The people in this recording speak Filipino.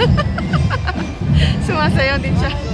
Sumasayaw din siya.